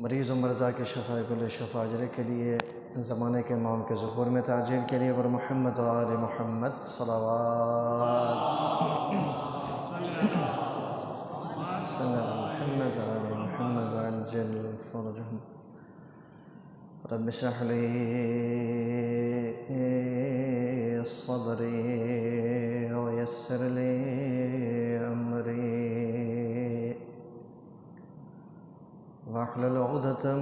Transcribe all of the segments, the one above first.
مریض و مرضا کے شفا کل شفا اجرے کے لیے زمانے کے امام کے ظہور میں تاجر کے لیے پر محمد و آل محمد صلوات۔ صلی محمد آل محمد و جل فرجهم رب اشرح لي صدري ويسر لي واحلل عقدة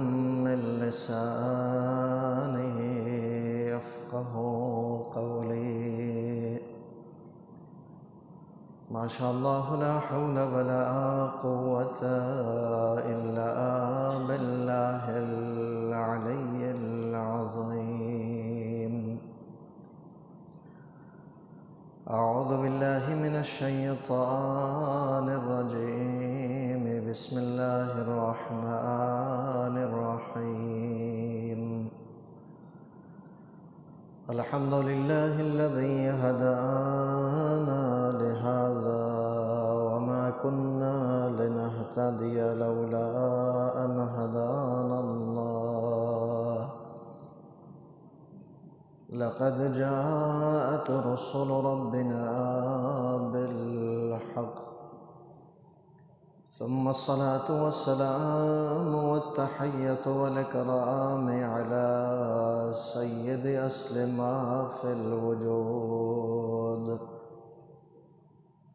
من لساني يفقه قولي. ما شاء الله لا حول ولا قوة إلا بالله العلي العظيم. أعوذ بالله من الشيطان الرجيم. بسم الله الرحمن الرحيم. الحمد لله الذي هدانا لهذا وما كنا لنهتدي لولا أن هدانا الله. لقد جاءت رسل ربنا بالحق ثم الصلاة والسلام والتحية والإكرام على سيد أصل ما في الوجود.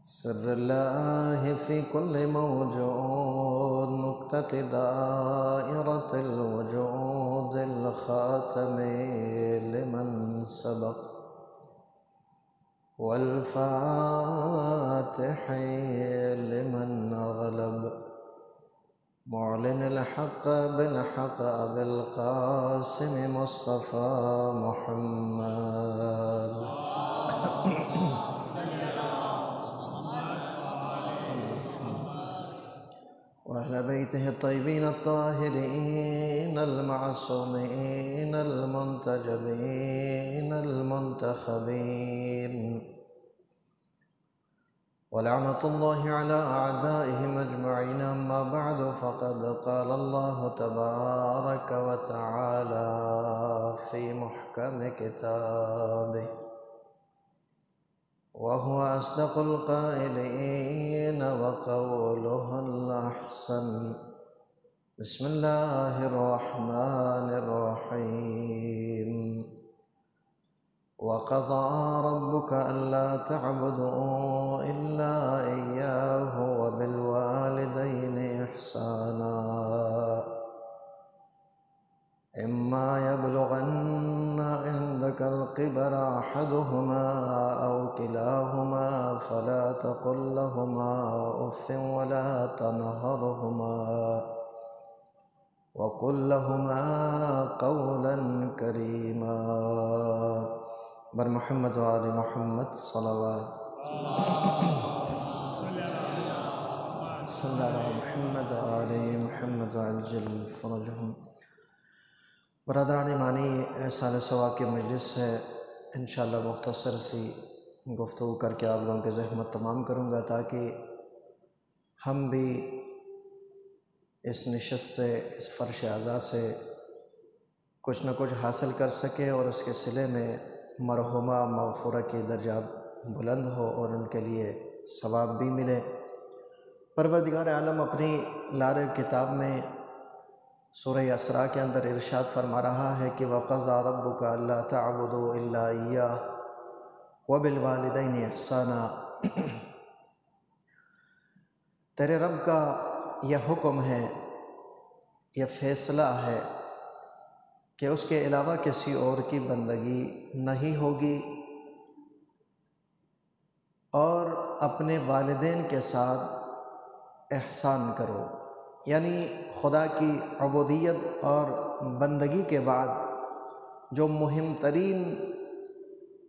سر الله في كل موجود نكتة دائرة الوجود الخاتم لمن سبق. والفاتح لمن غلب معلن الحق بالحق بالقاسم مصطفى محمد. وأهل بيته الطيبين الطاهرين المعصومين المنتجبين المنتخبين. ولعنة الله على أعدائهم أجمعين أما بعد فقد قال الله تبارك وتعالى في محكم كتابه. وهو أصدق القائلين وقوله الأحسن. بسم الله الرحمن الرحيم. وقضى ربك ألا تعبدوا إلا إياه وبالوالدين إحسانا. إما يبلغن عندك القبر أحدهما أو كلاهما فلا تقل لهما أف ولا تنهرهما. وقل لهما قولا كريما. بر محمد وآل محمد صلوات. صلى على محمد وآل محمد عجل فرجهم برادران معنی سال ثواب کی مجلس سے انشاءاللہ مختصر سی گفتگو کر کے آپ لوگوں کے زحمت تمام کروں گا تاکہ ہم بھی اس نشست سے، اس فرش اعضاء سے کچھ نہ کچھ حاصل کر سکے اور اس کے صلے میں مرحومہ مغفورہ کی درجات بلند ہو اور ان کے لیے ثواب بھی ملے۔ پروردگار عالم اپنی لار کتاب میں سورہ اسراء کے اندر ارشاد فرما رہا ہے کہ وقضى ربك اللہ تعبدوا الا اياه وبالوالدين احسانا تیرے رب کا یہ حکم ہے، یہ فیصلہ ہے کہ اس کے علاوہ کسی اور کی بندگی نہیں ہوگی اور اپنے والدین کے ساتھ احسان کرو۔ یعنی خدا کی عبودیت اور بندگی کے بعد جو مہم ترین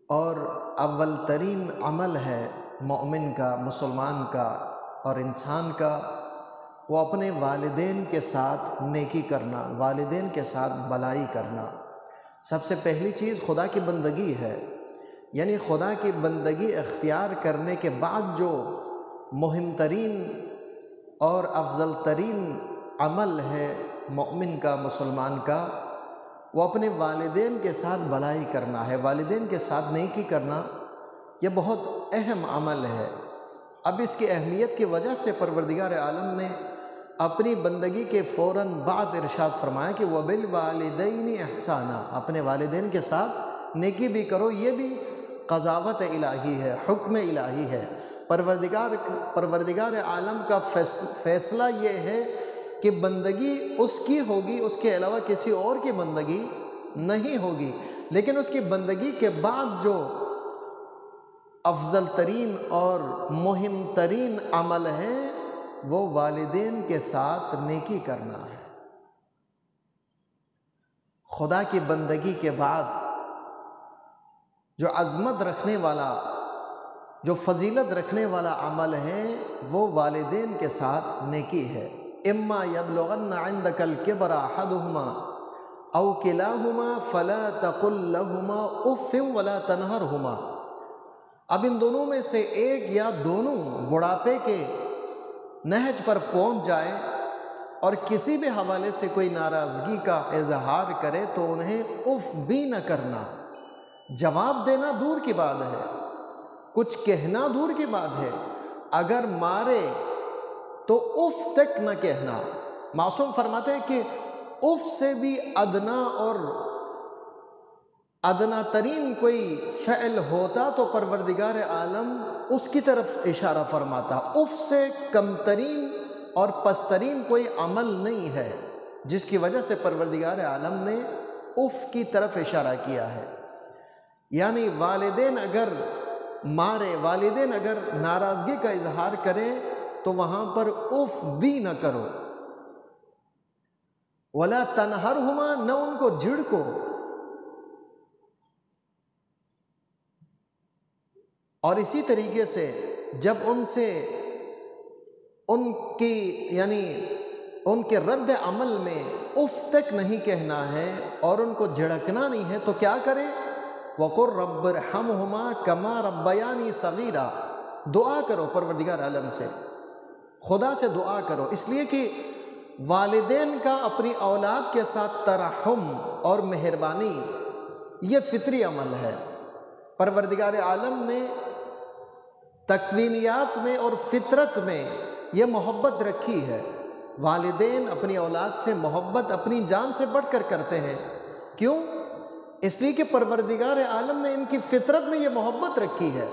اور اول ترین عمل ہے مومن کا، مسلمان کا اور انسان کا وہ اپنے والدین کے ساتھ نیکی کرنا، والدین کے ساتھ بلائی کرنا۔ سب سے پہلی چیز خدا کی بندگی ہے۔ یعنی خدا کی بندگی اختیار کرنے کے بعد جو مہم ترین اور افضل ترین عمل ہے مومن کا، مسلمان کا، وہ اپنے والدین کے ساتھ بلائی کرنا ہے، والدین کے ساتھ نیکی کرنا، یہ بہت اہم عمل ہے۔ اب اس کی اہمیت کی وجہ سے پروردگار عالم نے اپنی بندگی کے فوراً بعد ارشاد فرمایا کہ وہ بالوالدین احسانہ اپنے والدین کے ساتھ نیکی بھی کرو، یہ بھی قضاوت الہی ہے، حکم الہی ہے۔ پروردگار پروردگار عالم کا فیصلہ یہ ہے کہ بندگی اس کی ہوگی، اس کے علاوہ کسی اور کی بندگی نہیں ہوگی۔ لیکن اس کی بندگی کے بعد جو افضل ترین اور مہم ترین عمل ہے وہ والدین کے ساتھ نیکی کرنا ہے۔ خدا کی بندگی کے بعد جو عظمت رکھنے والا، جو فضیلت رکھنے والا عمل ہے، وہ والدین کے ساتھ نیکی ہے۔ اما یبلغن عندك الكبر احدهما او كلاهما فلا تقل لهما اف ولا تنهرهما اب ان دونوں میں سے ایک یا دونوں بڑھاپے کے نہج پر پہنچ جائیں اور کسی بھی حوالے سے کوئی ناراضگی کا اظہار کرے تو انہیں اف بھی نہ کرنا۔ جواب دینا دور کی بات ہے۔ کچھ کہنا دور کی بات ہے۔ اگر مارے تو اف تک نہ کہنا۔ معصوم فرماتے ہیں کہ اف سے بھی ادنا اور ادنا ترین کوئی فعل ہوتا تو پروردگار عالم اس کی طرف اشارہ فرماتا۔ اف سے کم ترین اور پسترین کوئی عمل نہیں ہے، جس کی وجہ سے پروردگار عالم نے اف کی طرف اشارہ کیا ہے۔ یعنی والدین اگر مارے، والدین اگر ناراضگی کا اظہار کرے تو وہاں پر اف بھی نہ کرو۔ ولا تنہر ہما نہ ان کو جھڑکو۔ اور اسی طریقے سے جب ان سے ان کی یعنی ان کے رد عمل میں اف تک نہیں کہنا ہے اور ان کو جھڑکنا نہیں ہے تو کیا کریں؟ وقر رب ہم ہما کما ربیانی صغیرہ دعا کرو پروردگار عالم سے۔ خدا سے دعا کرو۔ اس لیے کہ والدین کا اپنی اولاد کے ساتھ ترحم اور مہربانی، یہ فطری عمل ہے۔ پروردگار عالم نے تکوینیات میں اور فطرت میں یہ محبت رکھی ہے۔ والدین اپنی اولاد سے محبت اپنی جان سے بڑھ کر کرتے ہیں۔ کیوں؟ اس لیے کہ پروردگار عالم نے ان کی فطرت میں یہ محبت رکھی ہے۔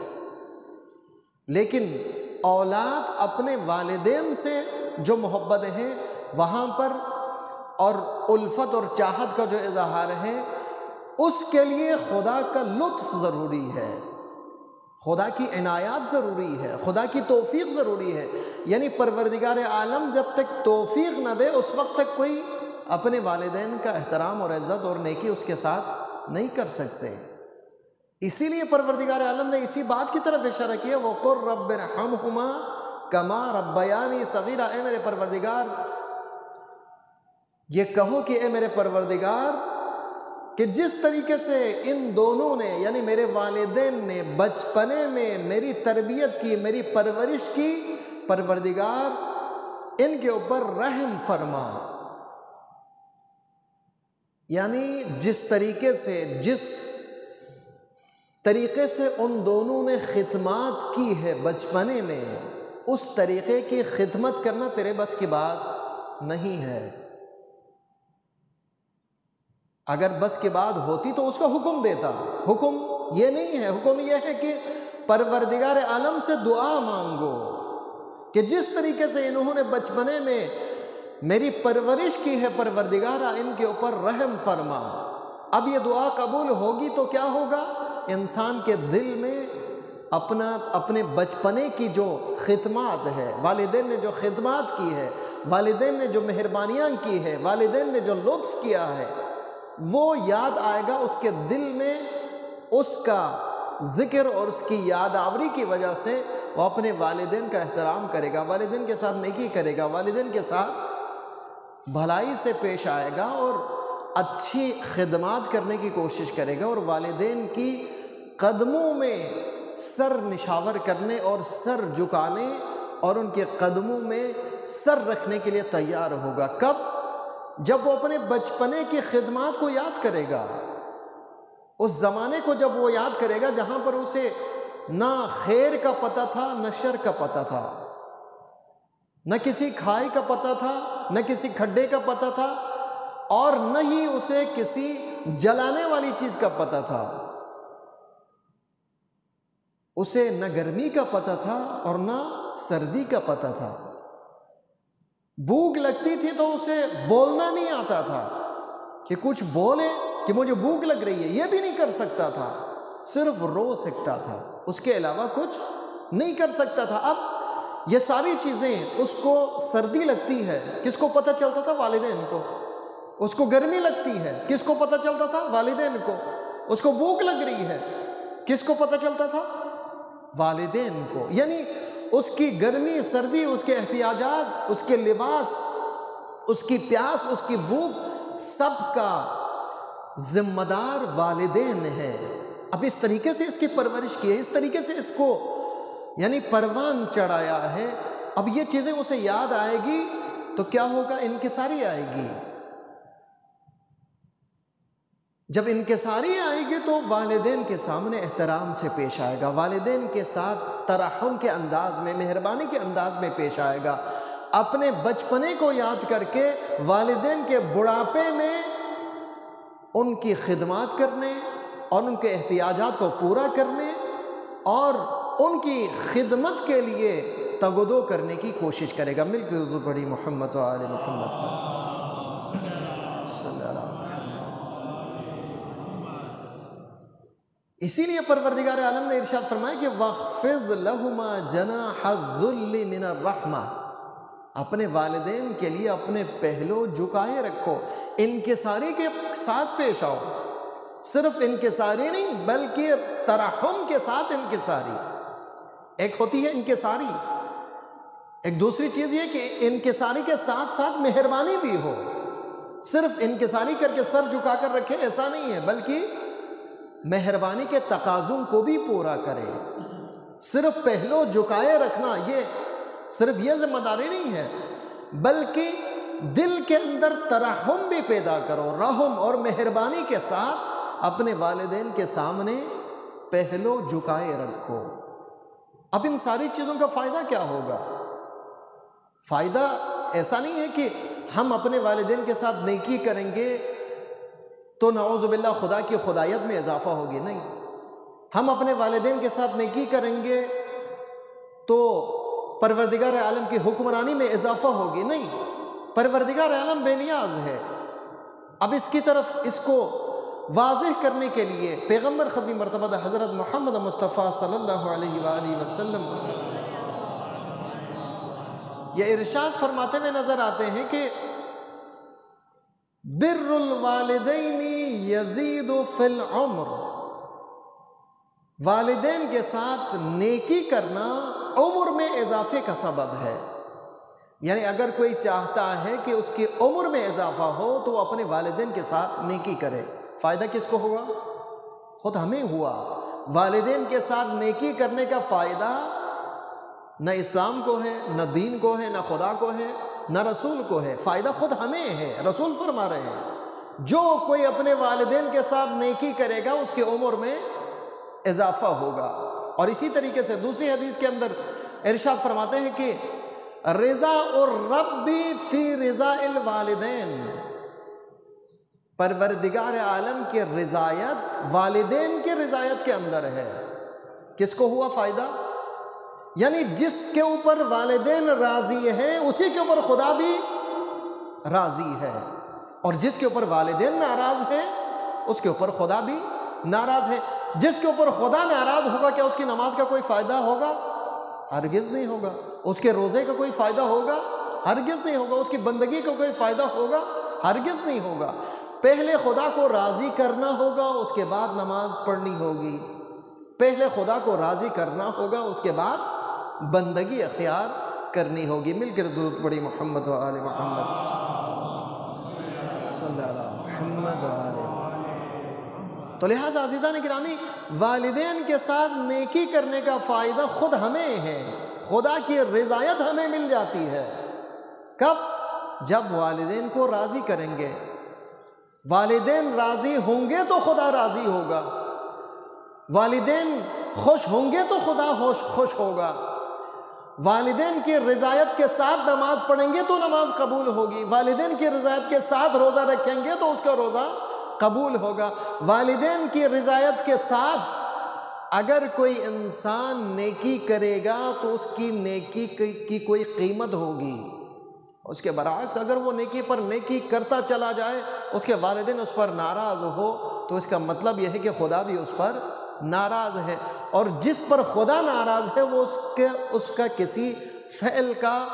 لیکن اولاد اپنے والدین سے جو محبت ہیں، وہاں پر اور الفت اور چاہت کا جو اظہار ہے، اس کے لیے خدا کا لطف ضروری ہے۔ خدا کی عنایات ضروری ہے، خدا کی توفیق ضروری ہے۔ یعنی پروردگار عالم جب تک توفیق نہ دے، اس وقت تک کوئی اپنے والدین کا احترام اور عزت اور نیکی اس کے ساتھ نہیں کر سکتے۔ اسی لیے پروردگار عالم نے اسی بات کی طرف اشارہ کیا وقر رب ہم ہما کما ربیانی صغیرہ اے میرے پروردگار، یہ کہو کہ اے میرے پروردگار کہ جس طریقے سے ان دونوں نے یعنی میرے والدین نے بچپنے میں میری تربیت کی، میری پرورش کی، پروردگار ان کے اوپر رحم فرما۔ یعنی جس طریقے سے، جس طریقے سے ان دونوں نے خدمات کی ہے بچپنے میں، اس طریقے کی خدمت کرنا تیرے بس کی بات نہیں ہے۔ اگر بس کے بعد ہوتی تو اس کا حکم دیتا۔ حکم یہ نہیں ہے، حکم یہ ہے کہ پروردگار عالم سے دعا مانگو کہ جس طریقے سے انہوں نے بچپنے میں میری پرورش کی ہے پروردگارہ ان کے اوپر رحم فرما۔ اب یہ دعا قبول ہوگی تو کیا ہوگا؟ انسان کے دل میں اپنا، اپنے بچپنے کی جو خدمات ہے، والدین نے جو خدمات کی ہے، والدین نے جو مہربانیاں کی ہے، والدین نے جو لطف کیا ہے وہ یاد آئے گا اس کے دل میں اس کا ذکر اور اس کی یاد آوری کی وجہ سے وہ اپنے والدین کا احترام کرے گا، والدین کے ساتھ نیکی کرے گا، والدین کے ساتھ بھلائی سے پیش آئے گا اور اچھی خدمات کرنے کی کوشش کرے گا اور والدین کی قدموں میں سر نشاور کرنے اور سر جھکانے اور ان کے قدموں میں سر رکھنے کے لیے تیار ہوگا۔ کب؟ جب وہ اپنے بچپنے کی خدمات کو یاد کرے گا، اس زمانے کو جب وہ یاد کرے گا جہاں پر اسے نہ خیر کا پتہ تھا، نہ شر کا پتہ تھا۔ نہ کسی کھائی کا پتہ تھا، نہ کسی کھڈے کا پتہ تھا، اور نہ ہی اسے کسی جلانے والی چیز کا پتہ تھا۔ اسے نہ گرمی کا پتہ تھا اور نہ سردی کا پتہ تھا۔ بھوک لگتی تھی تو اسے بولنا نہیں آتا تھا کہ کچھ بولے کہ مجھے بھوک لگ رہی ہے، یہ بھی نہیں کر سکتا تھا۔ صرف رو سکتا تھا۔ اس کے علاوہ کچھ نہیں کر سکتا تھا۔ اب یہ ساری چیزیں اس کو سردی لگتی ہے۔ کس کو پتہ چلتا تھا؟ والدین کو۔ اس کو گرمی لگتی ہے۔ کس کو پتہ چلتا تھا؟ والدین کو۔ اس کو بھوک لگ رہی ہے۔ کس کو پتہ چلتا تھا؟ والدین کو۔ یعنی اس کی گرمی، سردی، اس کے احتیاجات، اس کے لباس، اس کی پیاس، اس کی بھوک، سب کا ذمہ دار والدین ہے۔ اب اس طریقے سے اس کی پرورش کی ہے، اس طریقے سے اس کو یعنی پروان چڑھایا ہے۔ اب یہ چیزیں اسے یاد آئے گی تو کیا ہوگا؟ انکساری آئے گی۔ جب انکساری آئے گی تو والدین کے سامنے احترام سے پیش آئے گا۔ والدین کے ساتھ ترحم کے انداز میں، مہربانی کے انداز میں پیش آئے گا۔ اپنے بچپنے کو یاد کر کے والدین کے بڑھاپے میں ان کی خدمات کرنے اور ان کے احتیاجات کو پورا کرنے اور ان کی خدمت کے لیے تگدو کرنے کی کوشش کرے گا۔ مل کے بڑی محمد و آل محمد پر۔ صلی اللہ اسی لیے پروردگار عالم نے ارشاد فرمایا کہ وَخْفِضْ لَهُمَا جَنَاحَ الظُّلِّ مِنَ الرَّحْمَةِ۔ اپنے والدین کے لیے اپنے پہلو جھکائے رکھو۔ انکساری کے ساتھ پیش آؤ۔ صرف انکساری نہیں، بلکہ ترحم کے ساتھ انکساری ایک ہوتی ہے انکساری ایک دوسری چیز یہ کہ انکساری کے ساتھ ساتھ مہربانی بھی ہو۔ صرف انکساری کر کے سر جھکا کر رکھے، ایسا نہیں ہے، بلکہ مہربانی کے تقاضوں کو بھی پورا کرے۔ صرف پہلو جھکائے رکھنا، یہ صرف یہ ذمہ داری نہیں ہے، بلکہ دل کے اندر ترحم بھی پیدا کرو۔ رحم اور مہربانی کے ساتھ اپنے والدین کے سامنے پہلو جھکائے رکھو۔ اب ان ساری چیزوں کا فائدہ کیا ہوگا؟ فائدہ ایسا نہیں ہے کہ ہم اپنے والدین کے ساتھ نیکی کریں گے تو نعوذ باللہ خدا کی خدایت میں اضافہ ہوگی۔ نہیں۔ ہم اپنے والدین کے ساتھ نیکی کریں گے تو پروردگار عالم کی حکمرانی میں اضافہ ہوگی۔ نہیں۔ پروردگار عالم بے نیاز ہے۔ اب اس کی طرف اس کو واضح کرنے کے لیے پیغمبر ختمی مرتبہ حضرت محمد مصطفیٰ صلی اللہ علیہ وآلہ وسلم یہ ارشاد فرماتے ہوئے نظر آتے ہیں کہ بر الوالدین یزید فی العمر۔ والدین کے ساتھ نیکی کرنا عمر میں اضافے کا سبب ہے۔ یعنی اگر کوئی چاہتا ہے کہ اس کی عمر میں اضافہ ہو تو وہ اپنے والدین کے ساتھ نیکی کرے۔ فائدہ کس کو ہوا؟ خود ہمیں ہوا۔ والدین کے ساتھ نیکی کرنے کا فائدہ نہ اسلام کو ہے، نہ دین کو ہے، نہ خدا کو ہے۔ نہ رسول کو ہے، فائدہ خود ہمیں ہے، رسول فرما رہے ہیں۔ جو کوئی اپنے والدین کے ساتھ نیکی کرے گا، اس کی عمر میں اضافہ ہوگا۔ اور اسی طریقے سے دوسری حدیث کے اندر ارشاد فرماتے ہیں کہ رضا اور رب بھی فی رضا الوالدین۔ پروردگار عالم کے رضایت والدین کے رضایت کے اندر ہے۔ کس کو ہوا فائدہ؟ یعنی جس کے اوپر والدین راضی ہیں، اسی کے اوپر خدا بھی راضی ہے۔ اور جس کے اوپر والدین ناراض ہیں، اس کے اوپر خدا بھی ناراض ہے۔ جس کے اوپر خدا ناراض ہوگا، کیا اس کی نماز کا کوئی فائدہ ہوگا؟ ہرگز نہیں ہوگا۔ اس کے روزے کا کوئی فائدہ ہوگا؟ ہرگز نہیں ہوگا۔ اس کی بندگی کا کوئی فائدہ ہوگا؟ ہرگز نہیں ہوگا۔ پہلے خدا کو راضی کرنا ہوگا، اس کے بعد نماز پڑھنی ہوگی۔ پہلے خدا کو راضی کرنا ہوگا، اس کے بعد بندگی اختیار کرنی ہوگی۔ مل کر درود پڑی محمد و آل محمد۔ صلی اللہ محمد و آل محمد۔ تو لہٰذا عزیزان گرامی، والدین کے ساتھ نیکی کرنے کا فائدہ خود ہمیں ہے۔ خدا کی رضایت ہمیں مل جاتی ہے۔ کب؟ جب والدین کو راضی کریں گے۔ والدین راضی ہوں گے تو خدا راضی ہوگا۔ والدین خوش ہوں گے تو خدا خوش خوش ہوگا۔ والدین کی رضایت کے ساتھ نماز پڑھیں گے تو نماز قبول ہوگی۔ والدین کی رضایت کے ساتھ روزہ رکھیں گے تو اس کا روزہ قبول ہوگا۔ والدین کی رضایت کے ساتھ اگر کوئی انسان نیکی کرے گا تو اس کی نیکی کی کوئی قیمت ہوگی۔ اس کے برعکس اگر وہ نیکی پر نیکی کرتا چلا جائے، اس کے والدین اس پر ناراض ہو، تو اس کا مطلب یہ ہے کہ خدا بھی اس پر ناراض ہے اور جس پر خدا ناراض ہے وہ اس کے، اس کا کسی فعل کا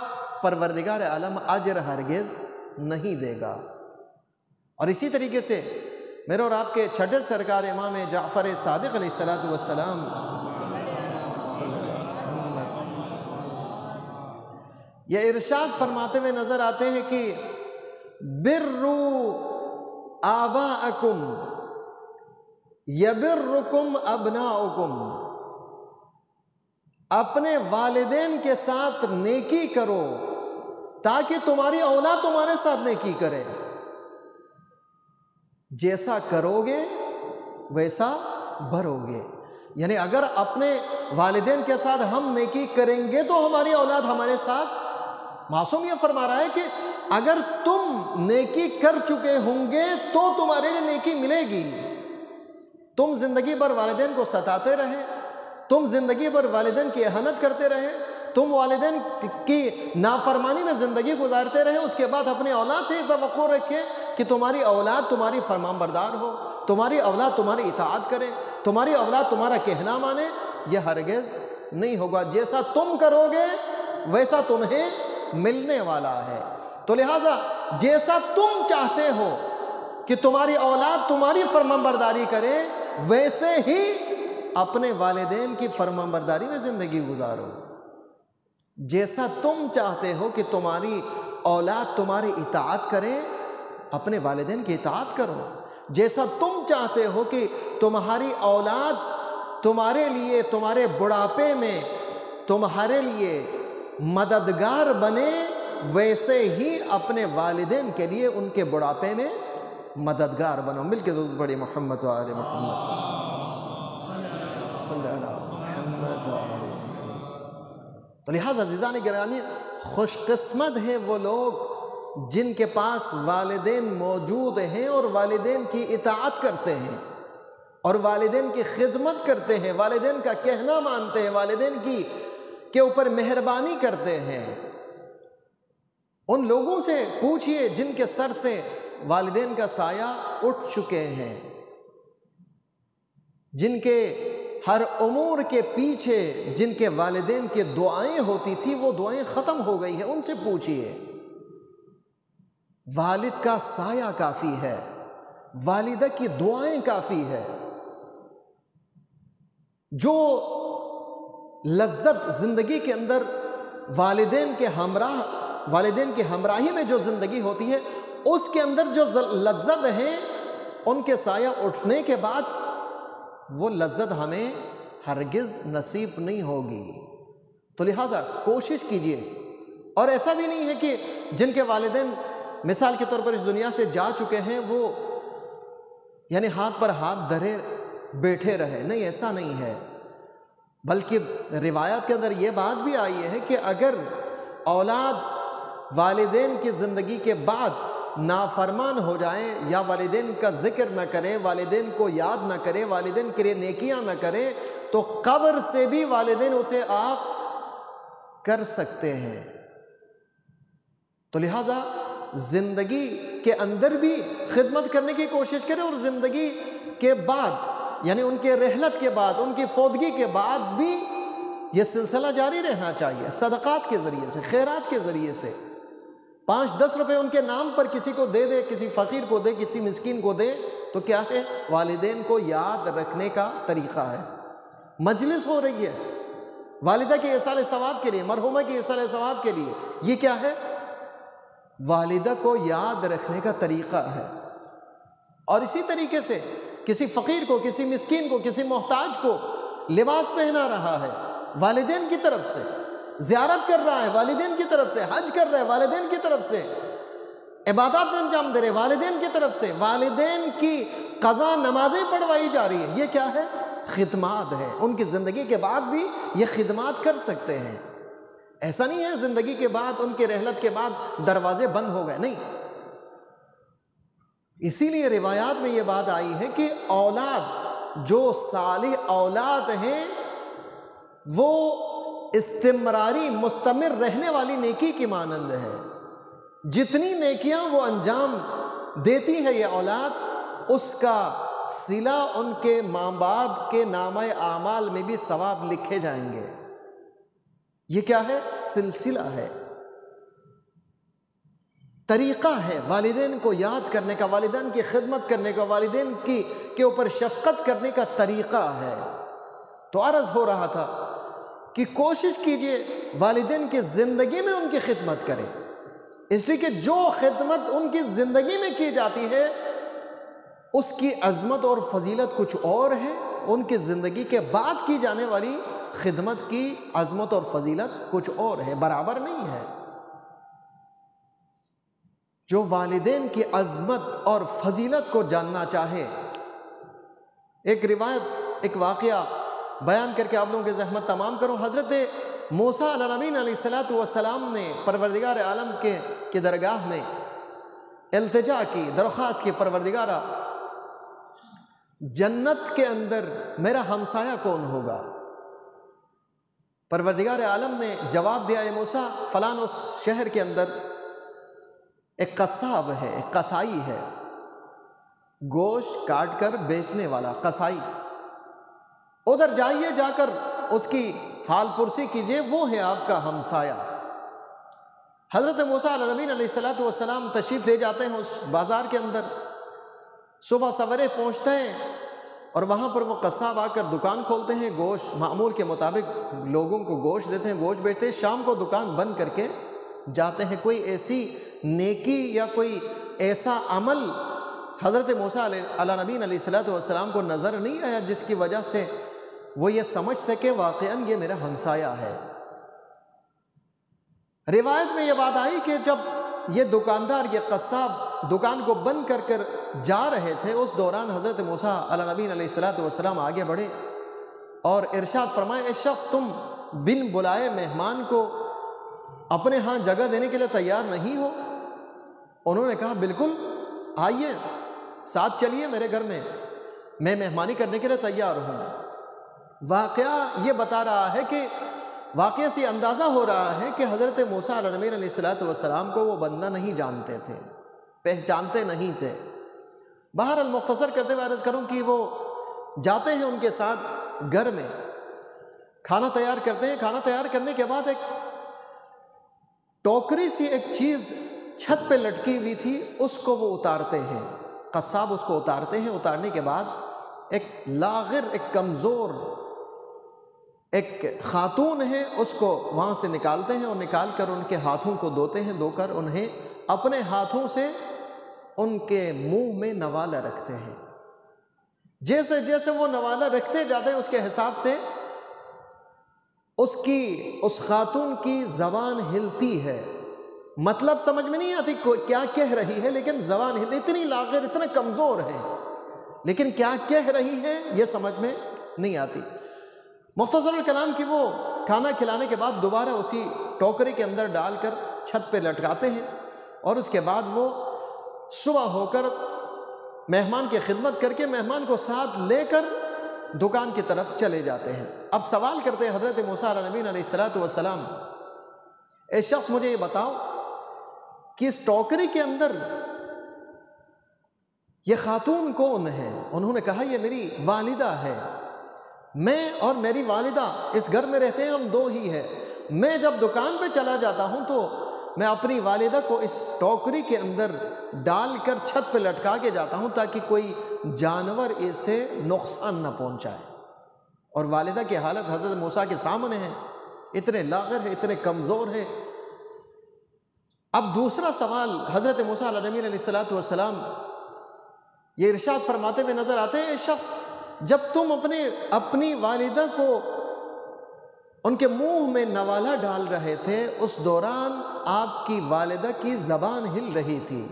پروردگار عالم اجر ہرگز نہیں دے گا۔ اور اسی طریقے سے میرے اور آپ کے چھٹے سرکار امام جعفر صادق علیہ السلام والسلام۔ یہ ارشاد فرماتے ہوئے نظر آتے ہیں کہ برو آباءکم یبرکم ابناؤکم، اپنے والدین کے ساتھ نیکی کرو تاکہ تمہاری اولاد تمہارے ساتھ نیکی کرے۔ جیسا کرو گے ویسا بھرو گے یعنی اگر اپنے والدین کے ساتھ ہم نیکی کریں گے تو ہماری اولاد ہمارے ساتھ معصوم یہ فرما رہا ہے کہ اگر تم نیکی کر چکے ہوں گے تو تمہارے لیے نیکی ملے گی۔ تم زندگی بھر والدین کو ستاتے رہے تم زندگی بھر والدین کی احنت کرتے رہے تم والدین کی نافرمانی میں زندگی گزارتے رہے اس کے بعد اپنی اولاد سے توقع رکھیں کہ تمہاری اولاد تمہاری فرمان بردار ہو، تمہاری اولاد تمہاری اطاعت کرے، تمہاری اولاد تمہارا کہنا مانے، یہ ہرگز نہیں ہوگا۔ جیسا تم کرو گے، ویسا تمہیں ملنے والا ہے۔ تو لہٰذا جیسا تم چاہتے ہو کہ تمہاری اولاد تمہاری فرمان برداری کرے ویسے ہی اپنے والدین کی فرمان برداری میں زندگی گزارو۔ جیسا تم چاہتے ہو کہ تمہاری اولاد تمہاری اطاعت کرے، اپنے والدین کی اطاعت کرو۔ جیسا تم چاہتے ہو کہ تمہاری اولاد تمہارے لیے، تمہارے بڑھاپے میں تمہارے لیے مددگار بنے، ویسے ہی اپنے والدین کے لیے ان کے بڑھاپے میں مددگار بنو، مل کے ضرور بڑی محمد و آل محمد۔ صلی اللہ محمد و آل تو لہٰذا عزیزان گرامی خوش قسمت ہیں وہ لوگ جن کے پاس والدین موجود ہیں اور والدین کی اطاعت کرتے ہیں اور والدین کی خدمت کرتے ہیں، والدین کا کہنا مانتے ہیں، والدین کی کے اوپر مہربانی کرتے ہیں۔ ان لوگوں سے پوچھئے جن کے سر سے والدین کا سایہ اٹھ چکے ہیں۔ جن کے ہر امور کے پیچھے، جن کے والدین کے دعائیں ہوتی تھی، وہ دعائیں ختم ہو گئی ہیں، ان سے پوچھئے۔ والد کا سایہ کافی ہے، والدہ کی دعائیں کافی ہے۔ جو لذت زندگی کے اندر والدین کے ہمراہ والدین کی ہمراہی میں جو زندگی ہوتی ہے، اس کے اندر جو لذت ہیں ان کے سایہ اٹھنے کے بعد وہ لذت ہمیں ہرگز نصیب نہیں ہوگی۔ تو لہٰذا کوشش کیجیے۔ اور ایسا بھی نہیں ہے کہ جن کے والدین مثال کے طور پر اس دنیا سے جا چکے ہیں، وہ یعنی ہاتھ پر ہاتھ دھرے بیٹھے رہے۔ نہیں، ایسا نہیں ہے۔ بلکہ روایت کے اندر یہ بات بھی آئی ہے کہ اگر اولاد والدین کی زندگی کے بعد نافرمان ہو جائیں یا والدین کا ذکر نہ کرے والدین کو یاد نہ کرے والدین کے لیے نیکیاں نہ کرے تو قبر سے بھی والدین اسے آپ کر سکتے ہیں۔ تو لہٰذا زندگی کے اندر بھی خدمت کرنے کی کوشش کرے اور زندگی کے بعد یعنی ان کے رحلت کے بعد، ان کی فوتگی کے بعد بھی یہ سلسلہ جاری رہنا چاہیے، صدقات کے ذریعے سے، خیرات کے ذریعے سے۔ پانچ دس روپے ان کے نام پر کسی کو دے دے، کسی فقیر کو دے، کسی مسکین کو دے، تو کیا ہے؟ والدین کو یاد رکھنے کا طریقہ ہے۔ مجلس ہو رہی ہے۔ والدہ کے احسال ثواب کے لیے، مرحومہ کے احسال ثواب کے لیے یہ کیا ہے؟ والدہ کو یاد رکھنے کا طریقہ ہے۔ اور اسی طریقے سے کسی فقیر کو، کسی مسکین کو، کسی محتاج کو لباس پہنا رہا ہے۔ والدین کی طرف سے زیارت کر رہا ہے، والدین کی طرف سے، حج کر رہا ہے، والدین کی طرف سے۔ عبادات انجام دے رہے والدین کی طرف سے۔ والدین کی قضا نمازیں پڑھوائی جا رہی ہے یہ کیا ہے؟ خدمات ہے۔ ان کی زندگی کے بعد بھی یہ خدمات کر سکتے ہیں۔ ایسا نہیں ہے زندگی کے بعد، ان کی رحلت کے بعد دروازے بند ہو گئے، نہیں۔ اسی لیے روایات میں یہ بات آئی ہے کہ اولاد، جو صالح اولاد ہیں، وہ استمراری مستمر رہنے والی نیکی کی مانند ہے۔ جتنی نیکیاں وہ انجام دیتی ہے یہ اولاد، اس کا سلا ان کے ماں باپ کے نام اعمال میں بھی ثواب لکھے جائیں گے۔ یہ کیا ہے؟ سلسلہ ہے۔ طریقہ ہے۔ والدین کو یاد کرنے کا، والدین کی خدمت کرنے کا، والدین کی کے اوپر شفقت کرنے کا طریقہ ہے۔ تو عرض ہو رہا تھا کہ کوشش کیجیے والدین کی زندگی میں ان کی خدمت کریں اس لیے کہ جو خدمت ان کی زندگی میں کی جاتی ہے، اس کی عظمت اور فضیلت کچھ اور ہے۔ ان کی زندگی کے بعد کی جانے والی خدمت کی عظمت اور فضیلت کچھ اور ہے، برابر نہیں ہے۔ جو والدین کی عظمت اور فضیلت کو جاننا چاہے۔ ایک روایت، ایک واقعہ بیان کر کے آپ لوگوں کی زحمت تمام کروں۔ حضرت موسیٰ علیہ نبین علیہ السلام نے پروردگار عالم کے کی درگاہ میں التجا کی، درخواست کی، پروردگارہ، جنت کے اندر میرا ہمسایہ کون ہوگا؟ پروردگار عالم نے جواب دیا، اے موسیٰ، فلان اس شہر کے اندر ایک قصاب ہے، ایک قصائی ہے۔ گوشت کاٹ کر بیچنے والا، قصائی۔ ادھر جائیے جا کر، اس کی حال پرسی کیجیے، وہ ہے آپ کا ہمسایہ۔ حضرت موسیٰ علیہ نبین علیہ السلام تشریف لے جاتے ہیں اس بازار کے اندر۔ صبح سورے پہنچتے ہیں اور وہاں پر وہ قصاب آ کر دکان کھولتے ہیں۔ گوشت معمول کے مطابق لوگوں کو گوشت دیتے ہیں، گوشت بیچتے ہیں۔ شام کو دکان بند کر کے جاتے ہیں۔ کوئی ایسی نیکی یا کوئی ایسا عمل حضرت موسیٰ علیہ نبین علیہ السلام کو نظر نہیں آیا، جس کی وجہ سے وہ یہ سمجھ سکے واقعاً یہ میرا ہمسایہ ہے۔ روایت میں یہ بات آئی کہ جب یہ دکاندار، یہ قصاب دکان کو بند کر کر جا رہے تھے، اس دوران حضرت موسیٰ علیہ نبین علیہ السلام آگے بڑھے اور ارشاد فرمائے، اے شخص، تم بن بلائے مہمان کو اپنے ہاں جگہ دینے کے لیے تیار نہیں ہو؟ انہوں نے کہا، بالکل، آئیے، ساتھ چلیے میرے گھر میں میں مہمانی کرنے کے لیے تیار ہوں۔ واقعہ یہ بتا رہا ہے کہ واقعہ سے اندازہ ہو رہا ہے کہ حضرت موسیٰ علیہ نبی علیہ السلام کو وہ بندہ نہیں جانتے تھے، پہچانتے نہیں تھے۔ باہر المختصر کرتے ہوئے عرض کروں کہ وہ جاتے ہیں ان کے ساتھ گھر میں۔ کھانا تیار کرتے ہیں۔ کھانا تیار کرنے کے بعد ایک ٹوکری سی ایک چیز چھت پہ لٹکی ہوئی تھی، اس کو وہ اتارتے ہیں۔ قصاب اس کو اتارتے ہیں۔ اتارنے کے بعد ایک لاغر، ایک کمزور ایک خاتون ہے اس کو وہاں سے نکالتے ہیں اور نکال کر ان کے ہاتھوں کو دھوتے ہیں، دھو کر انہیں اپنے ہاتھوں سے ان کے منہ میں نوالا رکھتے ہیں۔ جیسے جیسے وہ نوالا رکھتے جاتے ہیں، اس کے حساب سے اس کی، اس خاتون کی زبان ہلتی ہے۔ مطلب سمجھ میں نہیں آتی کیا کہہ رہی ہے، لیکن زبان ہلتی، اتنی لاغر اتنا کمزور ہے لیکن کیا کہہ رہی ہے، یہ سمجھ میں نہیں آتی۔ مختصر الکلام کی وہ کھانا کھلانے کے بعد دوبارہ اسی ٹوکری کے اندر ڈال کر چھت پہ لٹکاتے ہیں اور اس کے بعد وہ صبح ہو کر مہمان کی خدمت کر کے مہمان کو ساتھ لے کر دکان کی طرف چلے جاتے ہیں۔ اب سوال کرتے ہیں حضرت موسیٰ نبین علیہ السلاۃ والسلام، اے شخص مجھے یہ بتاؤ کہ اس ٹوکری کے اندر یہ خاتون کون ہے؟ انہوں نے کہا یہ میری والدہ ہے۔ میں اور میری والدہ اس گھر میں رہتے ہیں، ہم دو ہی ہے میں جب دکان پہ چلا جاتا ہوں تو میں اپنی والدہ کو اس ٹوکری کے اندر ڈال کر چھت پہ لٹکا کے جاتا ہوں تاکہ کوئی جانور اسے نقصان نہ پہنچائے۔ اور والدہ کی حالت حضرت موسیٰ کے سامنے ہے۔ اتنے لاغر ہے اتنے کمزور ہے اب دوسرا سوال حضرت موسیٰ علیہ نبی علیہ السلام، یہ ارشاد فرماتے ہوئے نظر آتے ہیں شخص۔ جب تم اپنے اپنی والدہ کو ان کے منہ میں نوالا ڈال رہے تھے، اس دوران آپ کی والدہ کی زبان ہل رہی تھی۔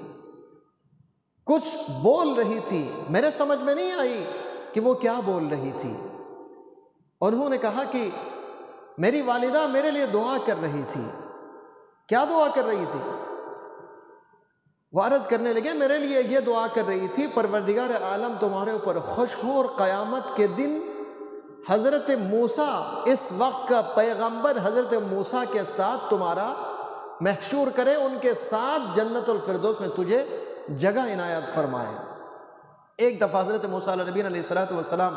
کچھ بول رہی تھی۔ میرے سمجھ میں نہیں آئی کہ وہ کیا بول رہی تھی۔ انہوں نے کہا کہ میری والدہ میرے لیے دعا کر رہی تھی۔ کیا دعا کر رہی تھی؟ وہ عرض کرنے لگے، میرے لیے یہ دعا کر رہی تھی، پروردگار عالم تمہارے اوپر خوش ہو اور قیامت کے دن حضرت موسیٰ، اس وقت کا پیغمبر حضرت موسیٰ کے ساتھ تمہارا محشور کرے، ان کے ساتھ جنت الفردوس میں تجھے جگہ عنایت فرمائے۔ ایک دفعہ حضرت موسیٰ علیہ نبی علیہ السلام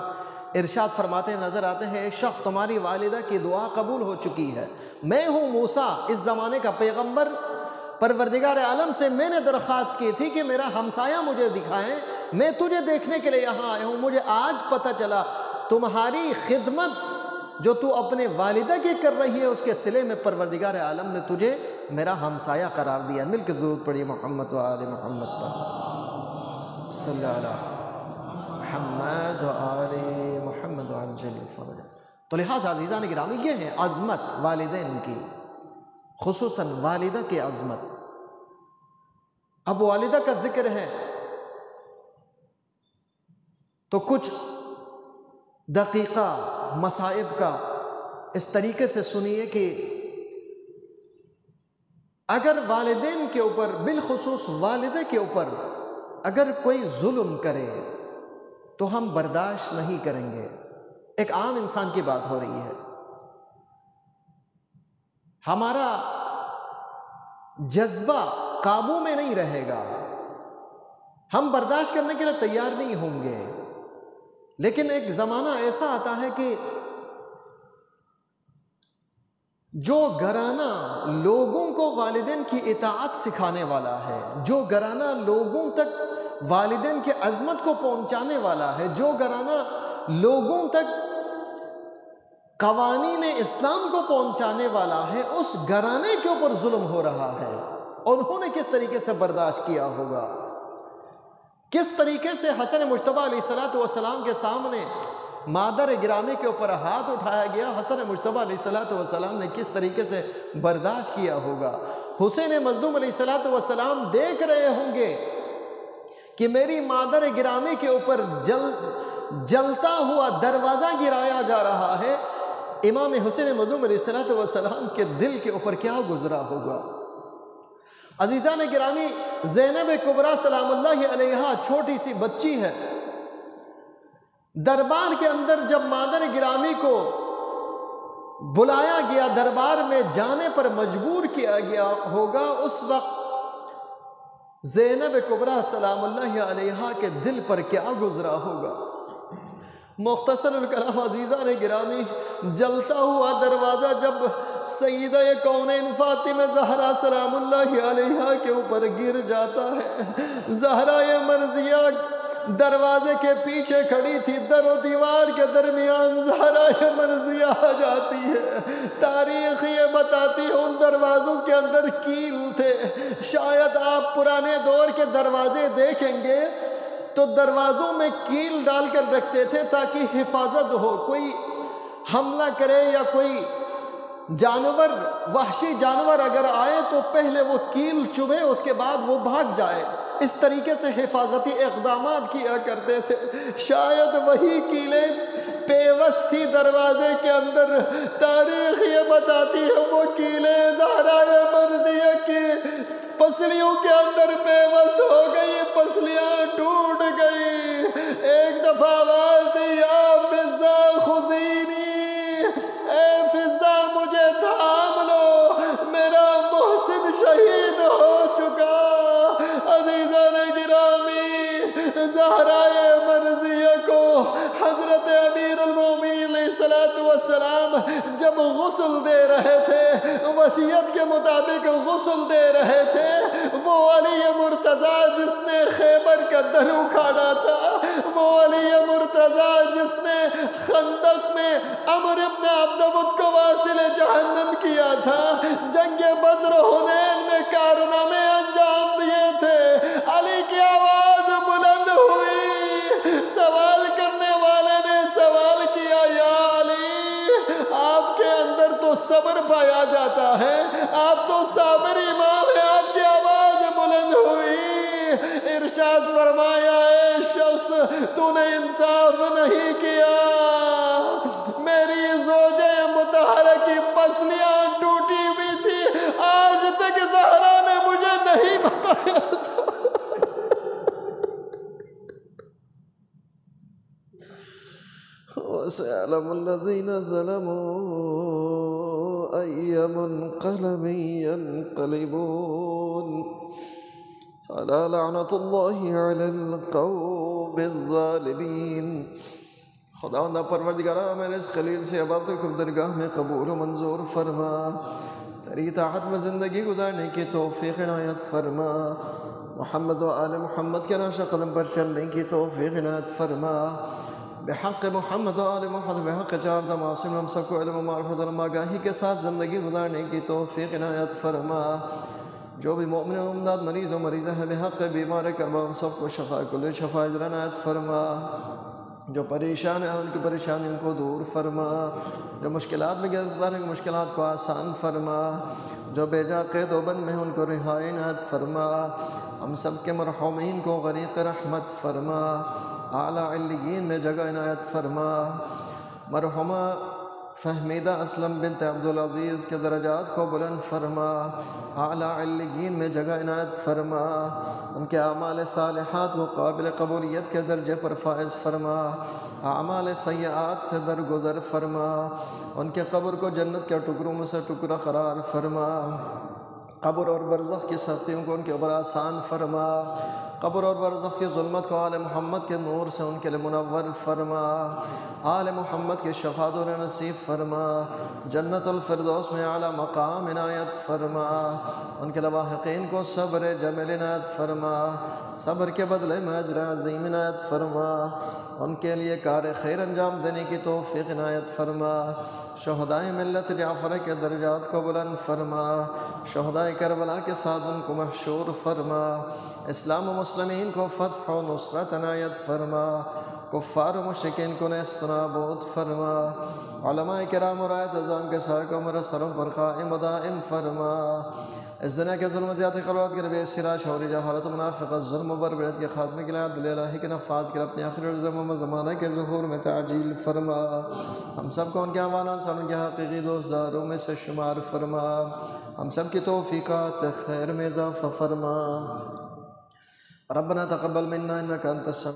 ارشاد فرماتے ہیں نظر آتے ہیں، ایک شخص تمہاری والدہ کی دعا قبول ہو چکی ہے۔ میں ہوں موسیٰ، اس زمانے کا پیغمبر پروردگار عالم سے میں نے درخواست کی تھی کہ میرا ہمسایہ مجھے دکھائیں، میں تجھے دیکھنے کے لیے یہاں آیا ہوں، مجھے آج پتہ چلا تمہاری خدمت جو تو اپنے والدہ کی کر رہی ہے، اس کے سلے میں پروردگار عالم نے تجھے میرا ہمسایہ قرار دیا۔ مل کے ضرورت پڑی محمد و آل محمد پر۔ صلی اللہ محمد و آل محمد و جل فرج تو لہٰذا عزیزان گرامی، یہ ہے عظمت والدین کی۔ خصوصاً والدہ کی عظمت۔ اب والدہ کا ذکر ہے۔ تو کچھ دقیقہ مصائب کا اس طریقے سے سنیے کہ اگر والدین کے اوپر، بالخصوص والدہ کے اوپر اگر کوئی ظلم کرے، تو ہم برداشت نہیں کریں گے۔ ایک عام انسان کی بات ہو رہی ہے۔ ہمارا جذبہ قابو میں نہیں رہے گا۔ ہم برداشت کرنے کے لیے تیار نہیں ہوں گے۔ لیکن ایک زمانہ ایسا آتا ہے کہ جو گرانہ لوگوں کو والدین کی اطاعت سکھانے والا ہے، جو گرانہ لوگوں تک والدین کی عظمت کو پہنچانے والا ہے، جو گرانہ لوگوں تک قوانین اسلام کو پہنچانے والا ہے، اس گرانے کے اوپر ظلم ہو رہا ہے۔ انہوں نے کس طریقے سے برداشت کیا ہوگا؟ کس طریقے سے حسن مشتبہ علیہ السلام کے سامنے مادر گرامی کے اوپر ہاتھ اٹھایا گیا؟ حسن مشتبہ علیہ السلام نے کس طریقے سے برداشت کیا ہوگا؟ حسین مزدوم علیہ السلام دیکھ رہے ہوں گے کہ میری مادر گرامی کے اوپر جل، جلتا ہوا دروازہ گرایا جا رہا ہے۔ امام حسین مدوم علیہ السلام کے دل کے اوپر کیا گزرا ہوگا؟ عزیزان گرامی، زینب کبرا سلام اللہ علیہ چھوٹی سی بچی ہے۔ دربار کے اندر جب مادر گرامی کو بلایا گیا، دربار میں جانے پر مجبور کیا گیا ہوگا، اس وقت زینب کبرا سلام اللہ علیہ کے دل پر کیا گزرا ہوگا؟ مختصر الکلام عزیزان گرامی، جلتا ہوا دروازہ جب سیدہ کونین فاطمہ زہرا سلام اللہ علیہ کے اوپر گر جاتا ہے، زہرا مرضیہ دروازے کے پیچھے کھڑی تھی، در و دیوار کے درمیان زہرا مرضیہ آ جاتی ہے۔ تاریخ یہ بتاتی ہے، ان دروازوں کے اندر کیل تھے۔ شاید آپ پرانے دور کے دروازے دیکھیں گے۔ تو دروازوں میں کیل ڈال کر رکھتے تھے تاکہ حفاظت ہو۔ کوئی حملہ کرے یا کوئی جانور، وحشی جانور اگر آئے تو پہلے وہ کیل چبھے اس کے بعد وہ بھاگ جائے۔ اس طریقے سے حفاظتی اقدامات کیا کرتے تھے۔ شاید وہی کیلیں پیوستی دروازے کے اندر تاریخ یہ بتاتی ہے وہ کیلے زہرا مرضیہ کی پسلیوں کے اندر پیوست ہو گئی، پسلیاں ٹوٹ گئی۔ ایک دفعہ آواز دی، یا فضا خزینی، اے فضا مجھے تھا السلام جب غسل دے رہے تھے وسیعت کے مطابق غسل دے رہے تھے، وہ علی مرتضی جس نے خیبر کا در اکھاڑا تھا، وہ علی مرتضی جس نے خندق میں عمر ابن عبدالبت کو واصل جہنم کیا تھا، جنگ بدر حنین میں کارنامے صبر پایا جاتا ہے۔ آپ تو صابر امام ہیں، آپ کی آواز بلند ہوئی۔ ارشاد فرمایا، اے شخص، تو نے انصاف نہیں کیا۔ میری زوجہ متحرہ کی پسلیاں ٹوٹی ہوئی تھی۔ آج تک زہرہ نے مجھے نہیں بتایا تھا۔ وسيعلم الذين ظلموا۔ أي منقلب ينقلبون ألا لعنة الله على القوم الظالمين. خدا نہ پروردگارہ میں اس خلیل سے عبادت کو درگاہ میں قبول و منظور فرما. تری طاعت میں زندگی گزارنے کی توفیق عنایت فرما. محمد و آل محمد کے ناشا قدم پر چلنے کی توفیق عنایت فرما. بحق محمد و آل محمد، بحق چار دماسم ہم سب کو علم و معرفت علم آگاہی کے ساتھ زندگی گزارنے کی توفیق عنایت فرما۔ جو بھی مومن و امداد مریض و مریضہ ہے، بحق بیمار کربلا سب کو شفا، کل شفا عنایت فرما۔ جو پریشان ہیں، ان کی پریشانیوں کو دور فرما۔ جو مشکلات میں گرفتار ہیں مشکلات کو آسان فرما۔ جو بے جا قید و بند میں ان کو رہائی نعت فرما۔ ہم سب کے مرحومین کو غریق رحمت فرما۔ اعلیٰ علیین میں جگہ عنایت فرما۔ مرحومہ فہمیدہ اسلم بنت عبدالعزیز کے درجات کو بلند فرما۔ اعلیٰ علیین میں جگہ عنایت فرما۔ ان کے اعمال صالحات کو قابل قبولیت کے درجے پر فائز فرما۔ اعمال سیاحت سے درگزر فرما۔ ان کے قبر کو جنت کے ٹکروں میں سے ٹکرا قرار فرما۔ قبر اور برزخ کی سختیوں کو ان کے اوپر آسان فرما۔ قبر اور برزخ کی ظلمت کو آل محمد کے نور سے ان کے لیے منور فرما۔ آل محمد کے شفاعت اور نصیب فرما۔ جنت الفردوس میں اعلیٰ مقام عنایت فرما۔ ان کے لواحقین کو صبر جمل عنایت فرما۔ صبر کے بدلے میں اجر عظیم عنایت فرما۔ ان کے لیے کار خیر انجام دینے کی توفیق عنایت فرما۔ شہدائے ملت جعفر کے درجات کو بلند فرما۔ شہدائے کربلا کے ساتھ ان کو محشور فرما۔ اسلام و مسلمین کو فتح و نصرت عنایت فرما، کفار و مشکین کو نیست نابود فرما، علماء کرام و رایت ازام کے ساتھ عمر سروں پر قائم و دائم فرما۔ اس دنیا کے ظلم زیادہ خلوات کے ربی سرا شوری، جہالت منافقت ظلم و بربرت کے خاتمے کے لیے دل الہی کے نفاذ کے اپنی آخر و زمانہ کے ظہور میں تعجیل فرما۔ ہم سب کو ان کے آوانان سے ان کے حقیقی دوست داروں میں سے شمار فرما۔ ہم سب کی توفیقات خیر میں اضافہ فرما۔ ربنا تقبل منا إنك أنت السميع